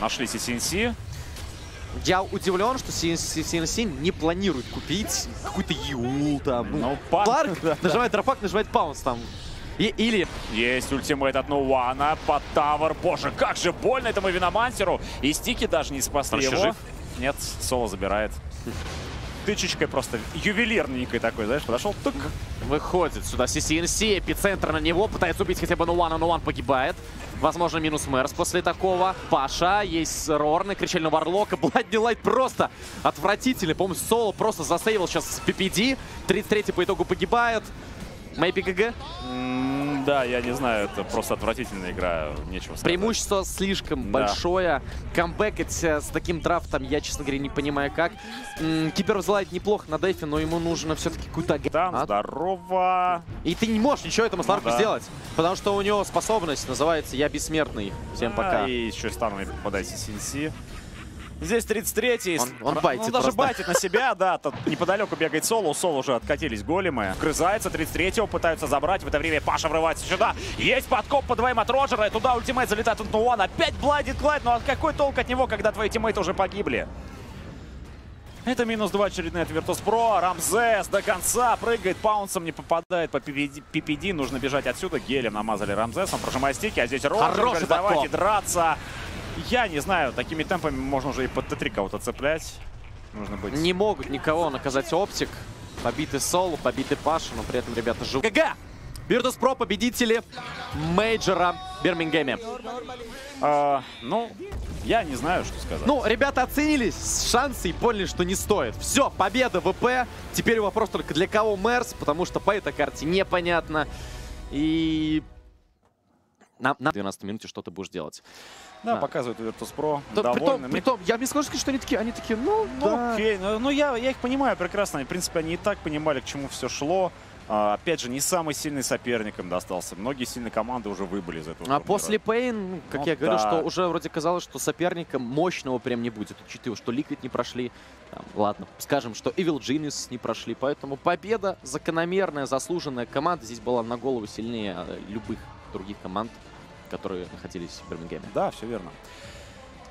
нашли CNC. Я удивлен, что CNC не планирует купить какой-то Юл там. Ну, пан- Парк да, нажимает дропак, нажимает паунс там. И, или Есть ультимейт от Нуана под тавер. Боже, как же больно этому Виномансеру. И стики даже не спасли его. жив? Нет, Соло забирает. Тычечкой просто ювелирненькой такой, знаешь, подошел. Тук. выходит сюда CNC, эпицентр на него, пытается убить хотя бы Нуана, Нуан погибает. Возможно, минус Мэрс после такого. Паша, есть Рорн и кричали на Варлока. Бладни Лайт просто отвратительный. По-моему, Соло просто засейвил сейчас с PPD. 33 по итогу погибает. Мэйпи ГГ. Да, я не знаю, это просто отвратительная игра, нечего сказать. Преимущество слишком Да. большое. Камбэкать э, с таким драфтом я, честно говоря, не понимаю как. Кипер взлает неплохо на дефе, но ему нужно все-таки какую-то Там, агент. здорово. И ты не можешь ничего этому Сларку да. сделать. Потому что у него способность называется «Я бессмертный». Всем пока. А, и еще станом попадайте CNC. Здесь 33-й. Он- он Ну, байтит даже просто. байтит на себя, да. Тут неподалеку бегает Соло. У Соло уже откатились големы. Вгрызается 33-го, пытаются забрать. В это время Паша врывается сюда. Есть подкоп по двоим от Роджера. И туда ультимейт залетает от Нуана. Опять бладит Клайд. Ну а какой толк от него, когда твои тиммейты уже погибли? Это минус 2 очередной от Virtus.pro. Рамзес до конца прыгает, паунсом не попадает по PPD. Нужно бежать отсюда. Гелем намазали Рамзесом, прожимая стики. А здесь Роджер, давайте подкоп. драться. Я не знаю, такими темпами можно уже и под Т3 кого-то цеплять. Нужно быть... Не могут никого наказать Оптик. Побитый Соло, побитый Паша, но при этом ребята живут. GG! Virtus.pro победители мейджора Бирмингеме. А, ну, я не знаю, что сказать. Ну, ребята оценили шансы и поняли, что не стоит. Все, победа ВП. Теперь вопрос только для кого Мерс, потому что по этой карте непонятно. И на, на 12 минуте что ты будешь делать. да, да. показывают Virtus.pro. То- довольны. притом, Мне притом, я не скажу, что они такие, они такие, ну, Ну, да. окей, ну, ну, я, я их понимаю прекрасно. В принципе, они и так понимали, к чему все шло. А, опять же, не самый сильный соперник им достался. Многие сильные команды уже выбыли из этого А турнира. после Пейн, как Ну я говорю, да. что уже вроде казалось, что соперника мощного прям не будет, учитывая, что Ликвид не прошли. Там, ладно, скажем, что Evil Genius не прошли, поэтому победа закономерная, заслуженная команда здесь была на голову сильнее любых других команд, которые находились в Бирмингеме. Да, все верно.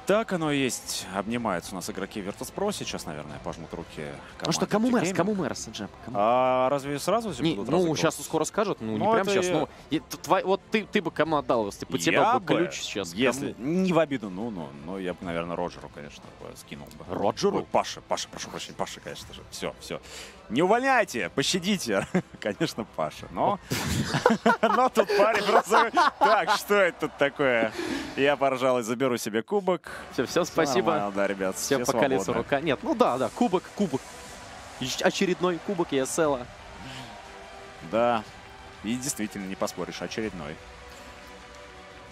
Так оно и есть. Обнимаются у нас игроки Virtus.pro. Сейчас, наверное, пожмут руки Ну что, кому Мэрс, кому Мэрс, Джем? Кому? А разве сразу Не, будут ну, сейчас скоро скажут, ну, не Ну, прямо это сейчас. я- Ну, и твой- вот ты, ты бы кому отдал, если бы Я был бы, ключ сейчас? Если кому? не в обиду, ну, ну, ну, я бы, наверное, Роджеру, конечно, скинул бы. Роджеру? Ой, Паша, Паша, прошу прощения, Паша, конечно же. Все, все. Не увольняйте, пощадите. Конечно, Паша. Но, но тут парень просто... Так, что это тут такое? Я, пожалуй, заберу себе кубок. Все, все, спасибо. Нормально, да, ребят, Всем все по колесу рука. Нет, ну да, да, кубок, кубок. Очередной кубок ESL. Да. И действительно, не поспоришь, очередной.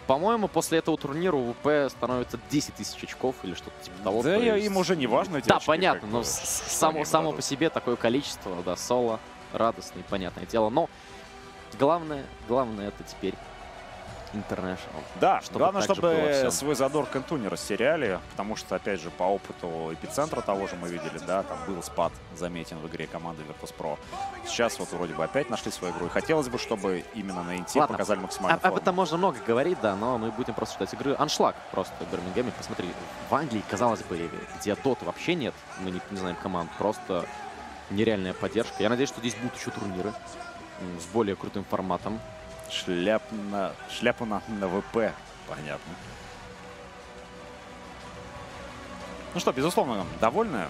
По-моему, после этого турнира у ВП становится 10 тысяч очков или что-то типа того. да, есть- им уже не важно эти Да, очки, понятно, но само, само по себе такое количество, да, соло, радостный, понятное дело. Но главное, главное это теперь International. Да, чтобы главное, чтобы свой задор к инту не растеряли, потому что, опять же, по опыту эпицентра того же мы видели, да, там был спад заметен в игре команды Virtus.pro. Сейчас вот вроде бы опять нашли свою игру. И хотелось бы, чтобы именно на инте Ладно. показали максимальную Об, об форму. этом можно много говорить, да, но мы будем просто ждать игры. Аншлаг просто в Бирмингеме. Посмотри, в Англии, казалось бы, где доты вообще нет, мы не, не знаем команд, просто нереальная поддержка. Я надеюсь, что здесь будут еще турниры с более крутым форматом. Шляп на, шляпу на, на ВП, понятно. Ну что, безусловно, довольны?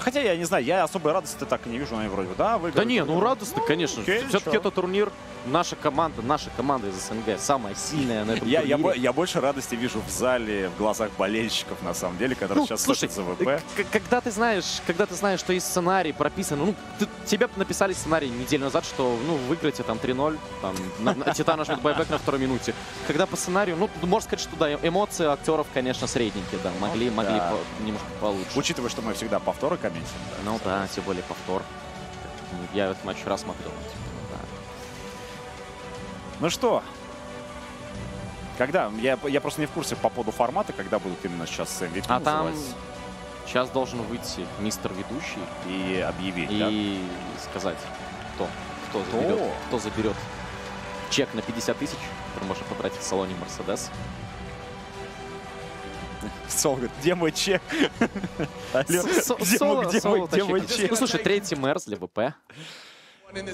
Хотя, я не знаю, я особой радости так и не вижу, они вроде бы, да, выиграли. Да не, ну радостно, конечно. окей, Все-таки это турнир, наша команда, наша команда из СНГ, самая сильная на этом Я, я, турнире. я больше радости вижу в зале, в глазах болельщиков, на самом деле, которые Ну, сейчас слушай, слышат за ВП. К- Когда ты знаешь, когда ты знаешь, что есть сценарий прописан, ну, ты- тебе написали сценарий неделю назад, что, ну, выиграете там 3-0, там, на, на, Титан нажмет байбек на второй минуте. Когда по сценарию, ну, можно сказать, что да, эмоции актеров, конечно, средненькие, да, могли, Ну, могли да. по- немножко получше. Учитывая, что мы всегда повторы комментируем. Ну да, тем более повтор. Я этот матч раз смотрел. да. Ну что, когда? Я, я просто не в курсе по поводу формата, когда будут именно сейчас MVP А там называть сейчас должен выйти мистер ведущий и объявить, да? и сказать, кто, кто Кто? заберет, кто заберет чек на 50 тысяч, который можно потратить в салоне Мерседес. Сол говорит, где мой чек? Где мой- чек? Ну, слушай, третий Мерс для ВП.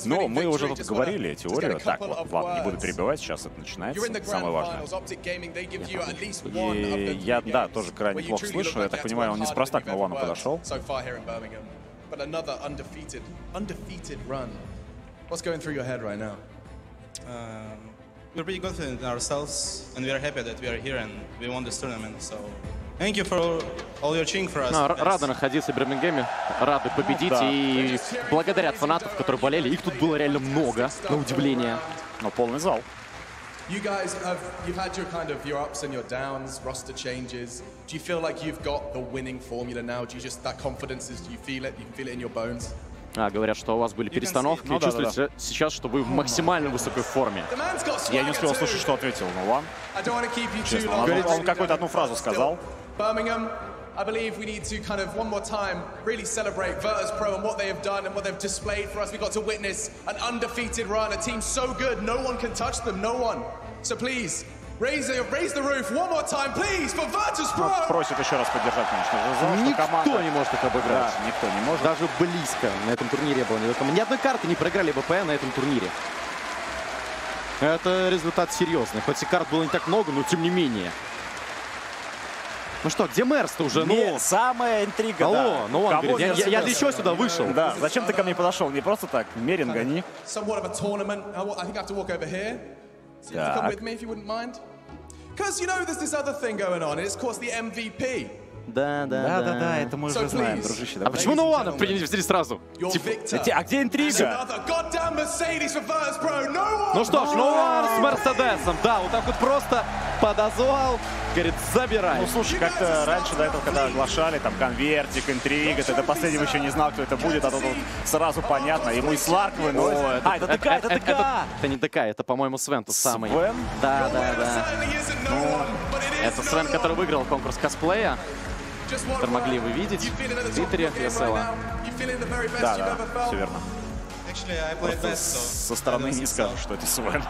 Ну, мы уже тут говорили теорию. Так, вот, ладно, не буду перебивать, сейчас это начинается, самое важное. И я, да, тоже крайне плохо слышу. Я так понимаю, он неспроста к Новану подошел. But another undefeated, undefeated run. What's going through your head right now? Um, we're pretty confident in ourselves, and we are happy that we are here and we won this tournament. So, thank you for all your cheering for us. Ну, р- guys. рады находиться в Бирмингеме, рады победить. Да. И благодарят фанатов, которые болели. Их тут было реально много, на удивление. Но полный зал. You guys have you've had your kind of your ups and your downs, roster changes. Do you feel like you've got the winning formula now? Do you just that confidence is do you feel it? You can feel it in your bones? А, говорят, что у вас были перестановки. Ну да, да, чувствуете сейчас, что вы в максимально высокой форме. Я не успел услышать, что ответил too Честно, long. он- он какую-то одну фразу сказал. Birmingham, I believe we need to kind of one more time really celebrate Virtus Pro and what they have done and what they've displayed for us. We got to witness an undefeated run, a team so good, no one can touch them, no one. So please, raise the, raise the roof one more time, please, for Virtus Pro! Просит еще раз поддержать, конечно же, Никто команда... не может их обыграть. Да, никто не может. Даже близко на этом турнире было. Ни одной- Ни одной карты не проиграли ВП на этом турнире. Это результат серьезный. Хоть и карт было не так много, но тем не менее. Ну что, где Мерс-то уже? Не, Ну, самая интрига, алло, да. ну он Кого говорит, я, я для чего сюда вышел? Да, зачем ты ко мне подошел? Не просто так, мерин гони. So you have to come with me if you wouldn't mind. Because, you know, there's this other thing going on, and it's, of course, the MVP. Да, да, Да-да-да, это мы So уже знаем, please. дружище. А почему Нуана принесли сразу? Типа. А где интрига? Ну что ж, Нуан с Мерседесом. Да, вот так вот просто подозвал. Говорит, забирай. Ну, слушай, как-то раньше до этого, когда оглашали, там, конвертик, интрига, ты до последнего еще не знал, кто это будет, а тут вот сразу понятно. Ему и Сларк выносит. А, это ТК, это ТК! Это не ТК, это, по-моему, Свен тот самый. Свен? Да, да, да. is Это Свен, который выиграл конкурс косплея. Который могли вы видеть Твиттере best Да, да, все верно. So Со стороны не скажешь, so. что это Свен.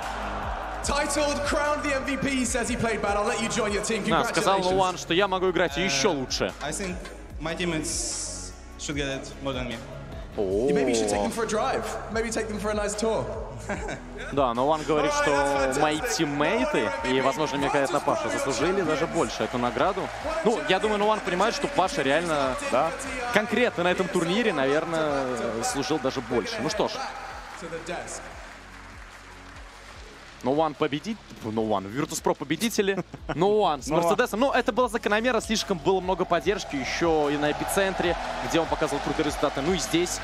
Да, сказал. Нуан, что я могу играть еще лучше. I think my teammates should get it more than me. You maybe should take О, them for a drive. Maybe take them for a nice tour. Да, но Нуан говорит, что мои тиммейты, и, возможно, мне кажется, Паша, заслужили даже больше эту награду. Ну, я думаю, Нуан понимает, что Паша реально, да, конкретно на этом турнире, наверное, служил даже больше. Ну что ж, To the desk. Нуан победит, Нуан, Virtus.pro победители, Нуан с Нуан. Мерседесом. Ну, это было закономерно, слишком было много поддержки, еще и на эпицентре, где он показывал крутые результаты. Ну и здесь,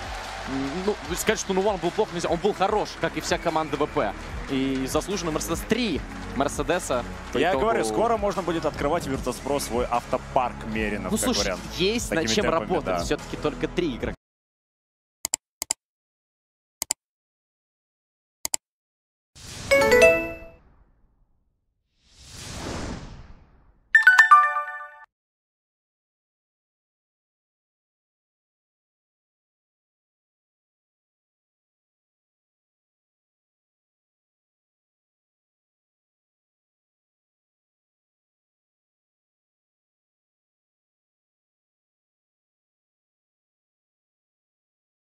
ну, сказать, что Нуан был плох нельзя, он был хорош, как и вся команда ВП. И заслуженно Мерседес 3 Мерседеса. Я итогу- говорю, скоро можно будет открывать Virtus.pro свой автопарк Меринов, Ну, слушай, вариант. есть над чем темпами, работать. да. Все-таки только три игрока.